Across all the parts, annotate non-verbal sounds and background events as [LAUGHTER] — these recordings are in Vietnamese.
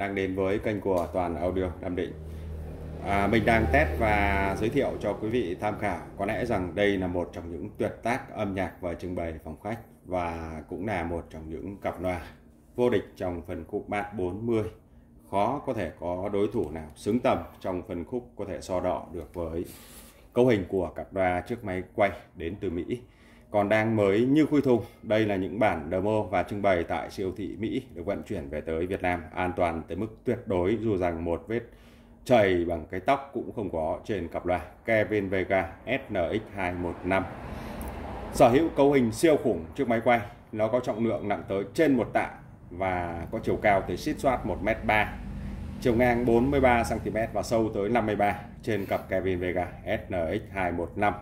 đang đến với kênh của Toàn Audio Nam Định. À, mình đang test và giới thiệu cho quý vị tham khảo. Có lẽ rằng đây là một trong những tuyệt tác âm nhạc và trưng bày phòng khách và cũng là một trong những cặp loa vô địch trong phần khúc bát 40. Khó có thể có đối thủ nào xứng tầm trong phần khúc có thể so đọ được với cấu hình của cặp loa trước máy quay đến từ Mỹ còn đang mới như khui thùng. Đây là những bản demo và trưng bày tại siêu thị Mỹ được vận chuyển về tới Việt Nam an toàn tới mức tuyệt đối dù rằng một vết chảy bằng cái tóc cũng không có trên cặp loa Kevin Vega SNX215. Sở hữu cấu hình siêu khủng trước máy quay, nó có trọng lượng nặng tới trên một tạ và có chiều cao tới xít soát 1m3, chiều ngang 43 cm và sâu tới 53 trên cặp Kevin Vega SNX215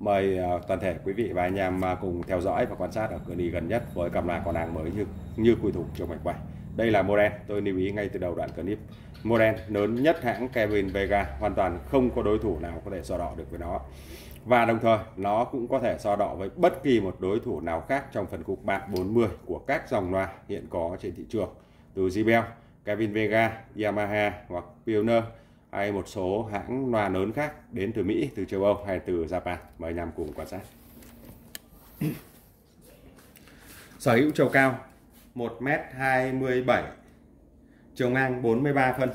mời ờ, toàn thể quý vị và anh em à, cùng theo dõi và quan sát ở cửa đi gần nhất với cặp loa còn hàng mới như như quy thủ trong mạch quay đây là model tôi lưu ý ngay từ đầu đoạn clip. Model lớn nhất hãng Kevin Vega hoàn toàn không có đối thủ nào có thể so đọ được với nó. Và đồng thời nó cũng có thể so đọ với bất kỳ một đối thủ nào khác trong phần cục bạc 40 của các dòng loa hiện có trên thị trường. Từ JBL, Kevin Vega, Yamaha hoặc Pioneer hay một số hãng loa lớn khác đến từ Mỹ, từ châu Âu hay từ Japan. Mời anh em cùng quan sát. [CLEARS THROAT] Sở hữu chiều cao 1m27, chiều ngang 43 phân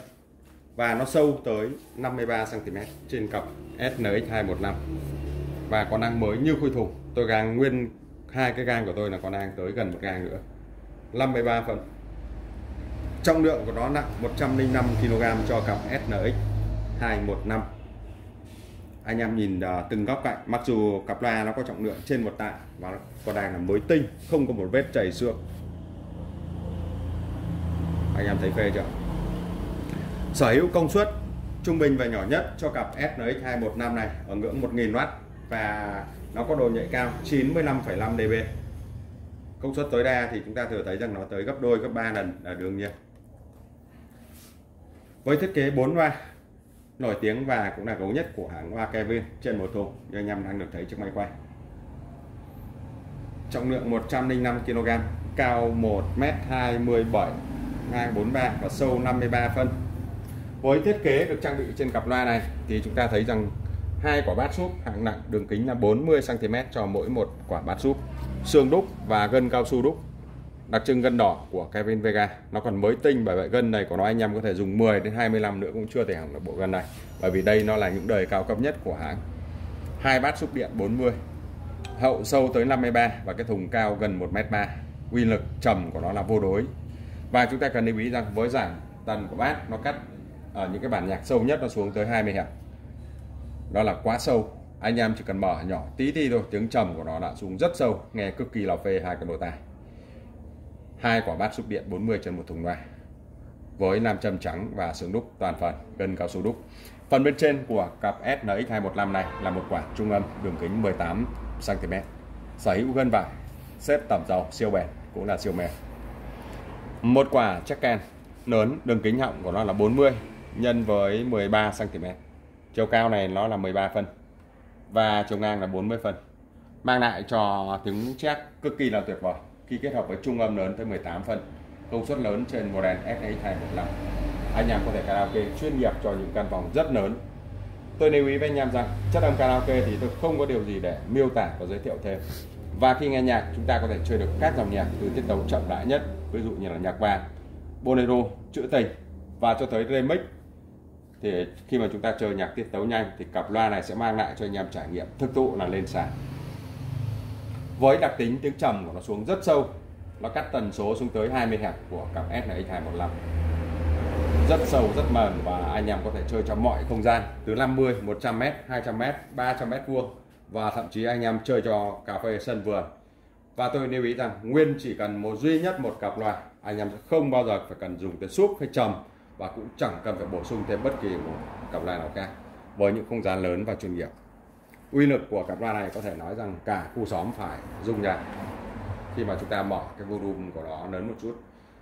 và nó sâu tới 53 cm trên cặp SNX215 và con đang mới như khui thùng. Tôi gang nguyên hai cái gang của tôi là con đang tới gần một gang nữa. 53 phân trọng lượng của nó nặng 105 kg cho cặp SNX 215 anh em nhìn à, từng góc cạnh mặc dù cặp loa nó có trọng lượng trên một tạ và con đàn là mới tinh không có một vết chảy xước. Anh em thấy phê chưa? Sở hữu công suất trung bình và nhỏ nhất cho cặp SNX 215 này ở ngưỡng 1000W và nó có độ nhạy cao 95,5 dB. Công suất tối đa thì chúng ta thừa thấy rằng nó tới gấp đôi gấp 3 lần là đương nhiên với thiết kế 4 loa, nổi tiếng và cũng là gấu nhất của hãng loa Kevin trên một thùng, như anh em đang được thấy trước máy quay. Trọng lượng 105 kg cao 1m27 ngang 43 và sâu 53 phân. Với thiết kế được trang bị trên cặp loa này thì chúng ta thấy rằng hai quả bát súp hạng nặng đường kính là 40 cm cho mỗi một quả bát súp. Xương đúc và gân cao su đúc đặc trưng gân đỏ của Kevin Vega. Nó còn mới tinh bởi vậy gân này của nó anh em có thể dùng 10 đến 25 nữa cũng chưa thể hỏng được bộ gân này. Bởi vì đây nó là những đời cao cấp nhất của hãng. Hai bát xúc điện 40 hậu sâu tới 53 và cái thùng cao gần 1m3 uy lực trầm của nó là vô đối. Và chúng ta cần lưu ý rằng với giảm tần của bát, nó cắt ở những cái bản nhạc sâu nhất nó xuống tới 20 hẹp. Đó là quá sâu. Anh em chỉ cần mở nhỏ tí tí thôi, tiếng trầm của nó đã xuống rất sâu, nghe cực kỳ là phê hai cái lỗ tai hai quả bát xúc điện 40 trên một thùng loa với nam châm trắng và xương đúc toàn phần gân cao su đúc. Phần bên trên của cặp SNX215 này là một quả trung âm đường kính 18 cm sở hữu gân vải, xếp tẩm dầu, siêu bền cũng là siêu mềm. Một quả chắc can lớn đường kính họng của nó là 40 nhân với 13 cm chiều cao này nó là 13 phân và chiều ngang là 40 phân, mang lại cho tiếng chắc cực kỳ là tuyệt vời khi kết hợp với trung âm lớn tới 18 phân, công suất lớn trên model SX215 anh em có thể karaoke chuyên nghiệp cho những căn phòng rất lớn. Tôi lưu ý với anh em rằng chất âm karaoke thì tôi không có điều gì để miêu tả và giới thiệu thêm. Và khi nghe nhạc, chúng ta có thể chơi được các dòng nhạc từ tiết tấu chậm rãi nhất, ví dụ như là nhạc vàng bolero, trữ tình và cho tới remix. Thì khi mà chúng ta chơi nhạc tiết tấu nhanh thì cặp loa này sẽ mang lại cho anh em trải nghiệm thực thụ là lên sàn với đặc tính tiếng trầm của nó xuống rất sâu, nó cắt tần số xuống tới 20 Hz của cặp SNX215 rất sâu, rất mềm và anh em có thể chơi trong mọi không gian, từ 50 100m 200m 300m vuông và thậm chí anh em chơi cho cà phê sân vườn. Và tôi lưu ý rằng nguyên chỉ cần một duy nhất một cặp loài anh em sẽ không bao giờ phải cần dùng tới súp hay trầm và cũng chẳng cần phải bổ sung thêm bất kỳ một cặp loài nào cả với những không gian lớn và chuyên nghiệp uy lực của cặp loa này có thể nói rằng cả khu xóm phải rung nhạc. Khi mà chúng ta mở cái volume của nó lớn một chút.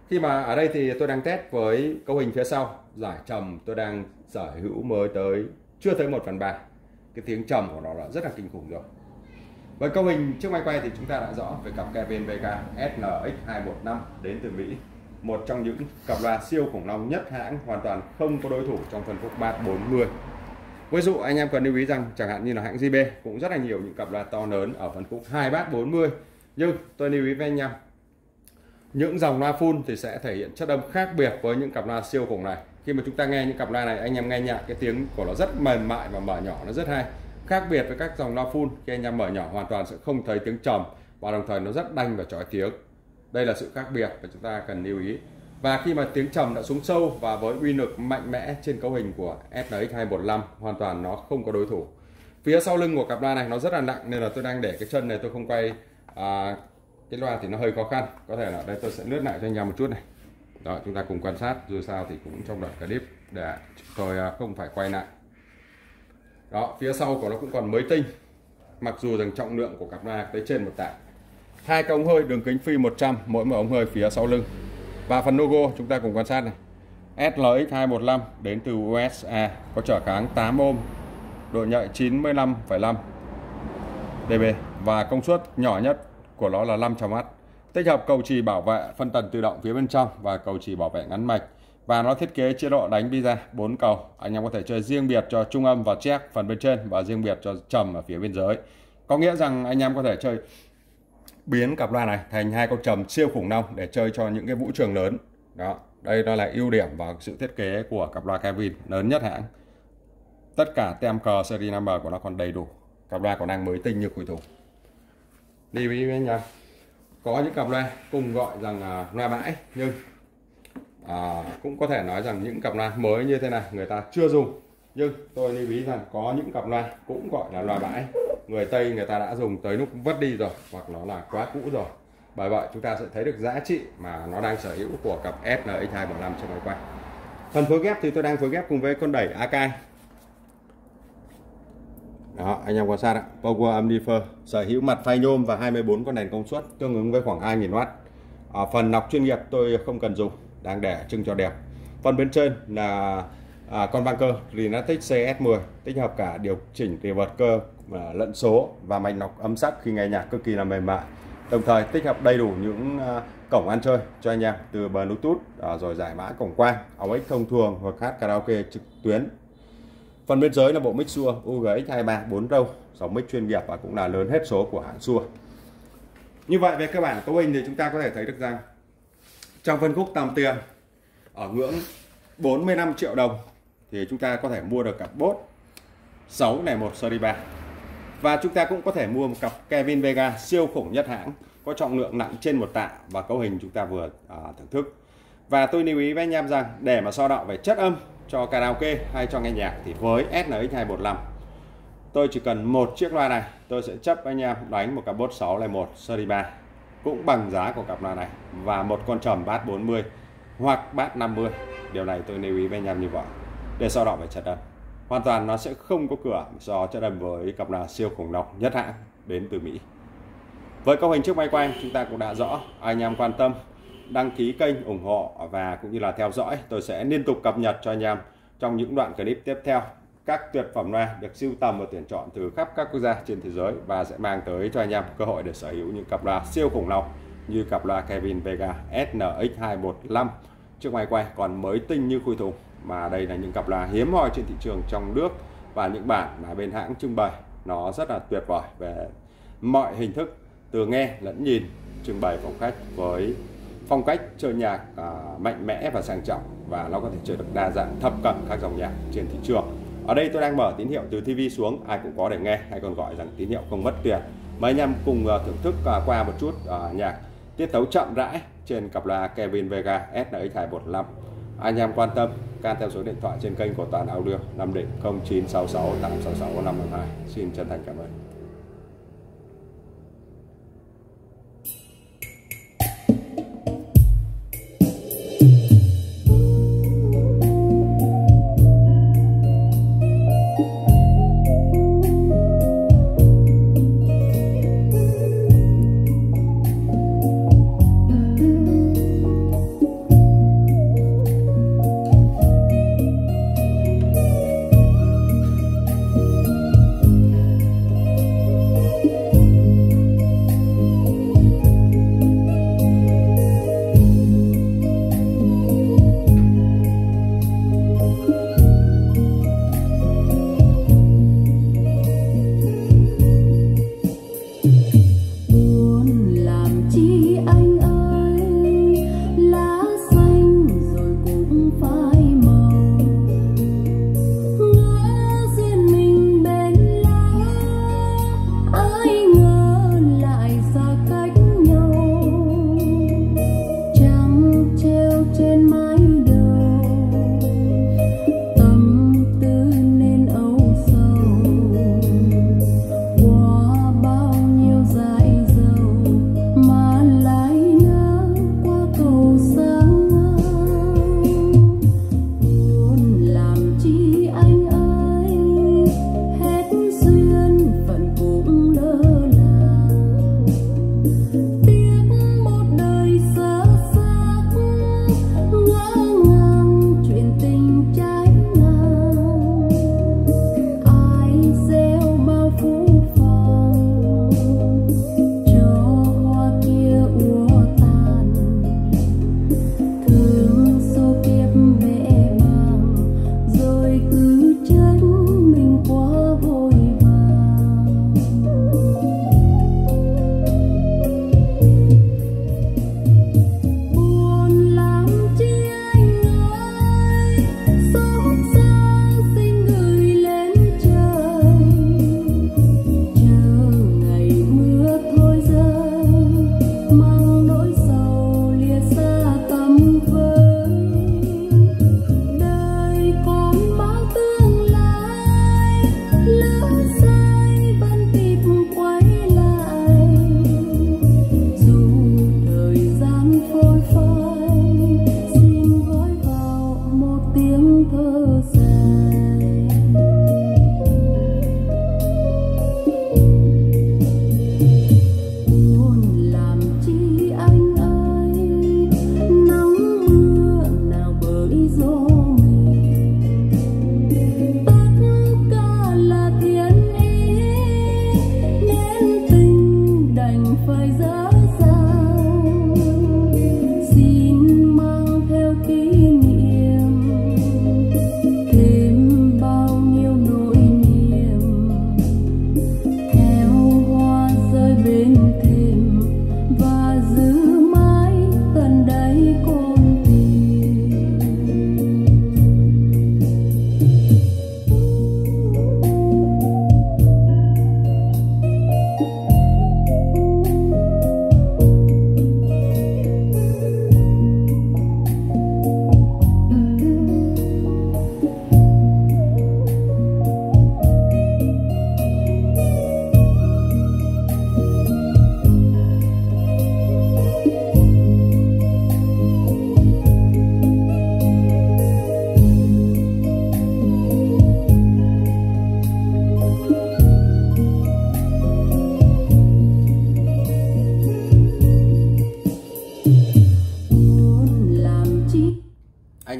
Khi mà ở đây thì tôi đang test với cấu hình phía sau. Giải trầm tôi đang sở hữu mới tới, chưa tới 1 phần 3 cái tiếng trầm của nó là rất là kinh khủng rồi. Với cấu hình trước máy quay thì chúng ta đã rõ về cặp Kevin VK SNX215 đến từ Mỹ. Một trong những cặp loa siêu khủng long nhất hãng, hoàn toàn không có đối thủ trong phân khúc 340 40 ví dụ anh em cần lưu ý rằng chẳng hạn như là hãng JB cũng rất là nhiều những cặp loa to lớn ở phân khúc 2 bát 40 nhưng tôi lưu ý với anh em, những dòng loa full thì sẽ thể hiện chất âm khác biệt với những cặp loa siêu khủng này. Khi mà chúng ta nghe những cặp loa này, anh em nghe nhạc, cái tiếng của nó rất mềm mại và mở nhỏ nó rất hay. Khác biệt với các dòng loa full, khi anh em mở nhỏ hoàn toàn sẽ không thấy tiếng trầm và đồng thời nó rất đanh và chói tiếng. Đây là sự khác biệt mà chúng ta cần lưu ý và khi mà tiếng trầm đã xuống sâu và với uy lực mạnh mẽ trên cấu hình của SNX 215 hoàn toàn nó không có đối thủ. Phía sau lưng của cặp loa này nó rất là nặng nên là tôi đang để cái chân này tôi không quay à, cái loa thì nó hơi khó khăn. Có thể là đây tôi sẽ lướt lại cho anh em một chút này. Đó chúng ta cùng quan sát dù sao thì cũng trong đoạn clip để tôi à, không phải quay lại. Đó phía sau của nó cũng còn mới tinh mặc dù rằng trọng lượng của cặp loa tới trên một tạ. Hai cái ống hơi đường kính phi 100 mỗi một ống hơi phía sau lưng và phần logo chúng ta cùng quan sát này. SLX215 đến từ USA có trở kháng 8 ohm độ nhạy 95,5 dB. Và công suất nhỏ nhất của nó là 500W tích hợp cầu trì bảo vệ phân tần tự động phía bên trong và cầu trì bảo vệ ngắn mạch. Và nó thiết kế chế độ đánh pizza 4 cầu. Anh em có thể chơi riêng biệt cho trung âm và check phần bên trên và riêng biệt cho trầm ở phía bên dưới. Có nghĩa rằng anh em có thể chơi biến cặp loa này thành hai con trầm siêu khủng long để chơi cho những cái vũ trường lớn. Đó đây đó là ưu điểm và sự thiết kế của cặp loa Kevin lớn nhất hãng. Tất cả tem cờ series number của nó còn đầy đủ. Cặp loa còn đang mới tinh như quỷ thủ đi với anh em có những cặp loa cùng gọi rằng loa bãi nhưng à, cũng có thể nói rằng những cặp loa mới như thế này người ta chưa dùng. Nhưng tôi lưu ý rằng có những cặp loa cũng gọi là loa bãi người Tây người ta đã dùng tới lúc vất đi rồi hoặc nó là quá cũ rồi. Bởi vậy chúng ta sẽ thấy được giá trị mà nó đang sở hữu của cặp SNX275 trong máy quay. Phần phối ghép thì tôi đang phối ghép cùng với con đẩy AK đó anh em quan sát ạ. Power Amplifier sở hữu mặt phay nhôm và 24 con đèn công suất tương ứng với khoảng 2.000W ở à, phần nọc chuyên nghiệp tôi không cần dùng đang để trưng cho đẹp. Phần bên trên là à, con băng cơ Rinatic CS10 tích hợp cả điều chỉnh vật cơ lẫn số và mạch lọc âm sắc khi nghe nhạc cực kỳ là mềm mại. Đồng thời tích hợp đầy đủ những à, cổng ăn chơi cho anh em từ Bluetooth à, rồi giải mã cổng quang ống ích thông thường hoặc hát karaoke trực tuyến. Phần bên dưới là bộ mic xua UGX 23 4 râu, dòng mic chuyên nghiệp và cũng là lớn hết số của hãng xua. Như vậy về cơ bản cấu hình thì chúng ta có thể thấy được rằng trong phân khúc tầm tiền, ở ngưỡng 45 triệu đồng thì chúng ta có thể mua được cặp bốt 6 này, một series 3 và chúng ta cũng có thể mua một cặp Kevin Vega siêu khủng nhất hãng có trọng lượng nặng trên một tạ và cấu hình chúng ta vừa à, thưởng thức. Và tôi lưu ý với anh em rằng để mà so đọ về chất âm cho karaoke hay cho nghe nhạc thì với SNX215 tôi chỉ cần một chiếc loa này tôi sẽ chấp anh em đánh một cặp bốt 6 series 3 cũng bằng giá của cặp loa này và một con trầm bát 40 hoặc bát 50 điều này tôi lưu ý với anh em như vậy để so đọ về chất âm hoàn toàn nó sẽ không có cửa so chất đầm với cặp là siêu khủng long nhất hãng đến từ Mỹ. Với cấu hình trước máy quay, chúng ta cũng đã rõ, anh em quan tâm, đăng ký kênh ủng hộ và cũng như là theo dõi, tôi sẽ liên tục cập nhật cho anh em trong những đoạn clip tiếp theo. Các tuyệt phẩm loa được siêu tầm và tuyển chọn từ khắp các quốc gia trên thế giới và sẽ mang tới cho anh em cơ hội để sở hữu những cặp loa siêu khủng long như cặp loa Kevin Vega SNX215 chiếc máy quay còn mới tinh như khui thùng mà đây là những cặp loa hiếm hoi trên thị trường trong nước và những bản mà bên hãng trưng bày nó rất là tuyệt vời về mọi hình thức từ nghe lẫn nhìn trưng bày phòng khách với phong cách chơi nhạc à, mạnh mẽ và sang trọng và nó có thể chơi được đa dạng thập cẩm các dòng nhạc trên thị trường. Ở đây tôi đang mở tín hiệu từ TV xuống ai cũng có để nghe hay còn gọi rằng tín hiệu không mất tiền. Mấy anh em cùng uh, thưởng thức uh, qua một chút uh, nhạc tiết tấu chậm rãi trên cặp loa Kevin Vega SNX215 anh em quan tâm can theo số điện thoại trên kênh của Toàn Audio Nam Định 0966 866 512 xin chân thành cảm ơn.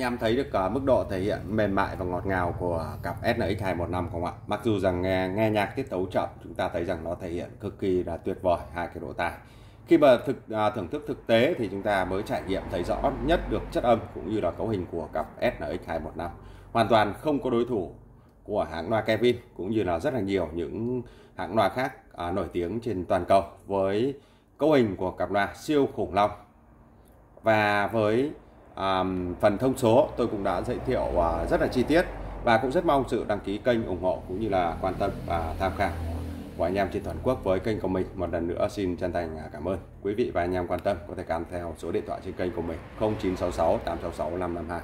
Em thấy được uh, mức độ thể hiện mềm mại và ngọt ngào của cặp SNX 215 không ạ? Mặc dù rằng nghe, nghe nhạc tiết tấu chậm chúng ta thấy rằng nó thể hiện cực kỳ là tuyệt vời hai cái độ tài. Khi mà thực uh, thưởng thức thực tế thì chúng ta mới trải nghiệm thấy rõ nhất được chất âm cũng như là cấu hình của cặp SNX 215. Hoàn toàn không có đối thủ của hãng loa Kevin cũng như là rất là nhiều những hãng loa khác uh, nổi tiếng trên toàn cầu với cấu hình của cặp loa siêu khủng long và với à, phần thông số tôi cũng đã giới thiệu à, rất là chi tiết và cũng rất mong sự đăng ký kênh ủng hộ cũng như là quan tâm và tham khảo của anh em trên toàn quốc với kênh của mình. Một lần nữa xin chân thành à, cảm ơn quý vị và anh em quan tâm. Có thể can theo số điện thoại trên kênh của mình 0966 866 552